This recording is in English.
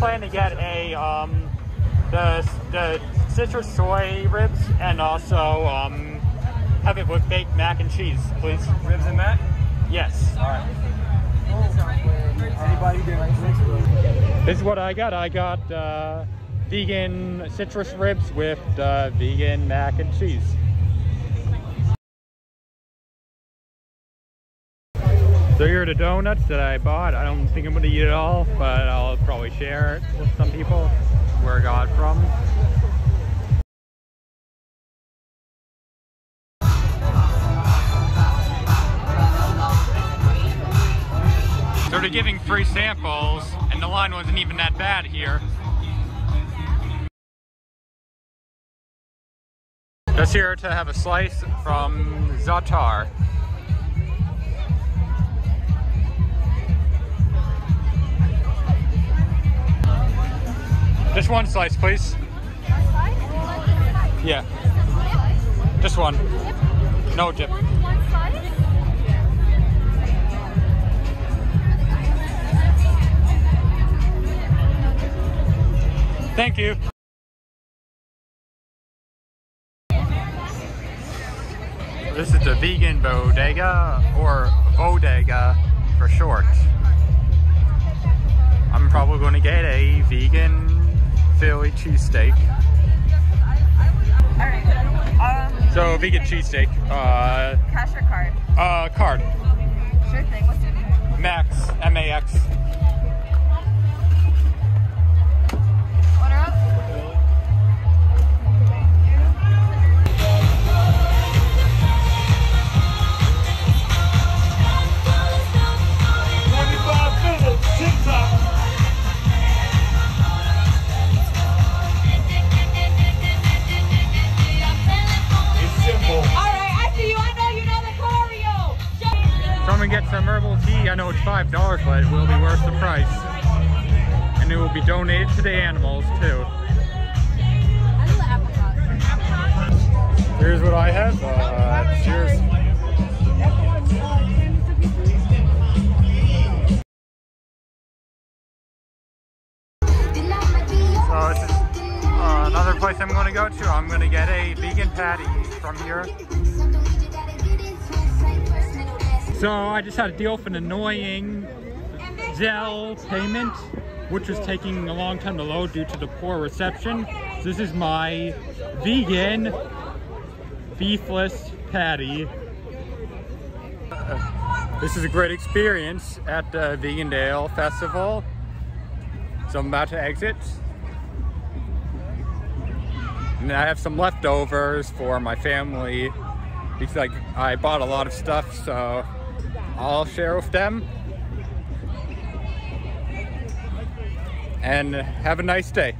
plan to get a um, the the citrus soy ribs and also um, have it with baked mac and cheese, please. Ribs and mac? Yes. Anybody doing This is what I got. I got uh, vegan citrus ribs with uh, vegan mac and cheese. So here are the donuts that I bought. I don't think I'm gonna eat it all, but I'll probably share it with some people where I got from. So they're giving free samples, and the line wasn't even that bad here. Just here to have a slice from Zatar. Just one slice, please. Yeah. Just one. No dip. Thank you. This is the vegan bodega, or Vodega for short. I'm probably going to get a vegan Philly cheesesteak. Alright. Um, So vegan cheesesteak. Uh, cash or card? uh, card. Sure thing. What's your name? Max. M A X. I'm gonna get some herbal tea. I know it's five dollars, but it will be worth the price. And it will be donated to the animals too. Here's what I have. Uh, cheers. So uh, another place I'm going to go to. I'm going to get a vegan patty from here. So I just had to deal with an annoying Zelle payment, which was taking a long time to load due to the poor reception. So this is my vegan beefless patty. Uh, This is a great experience at the Vegandale Festival. So I'm about to exit. And I have some leftovers for my family because like I bought a lot of stuff, so I'll share with them. And have a nice day.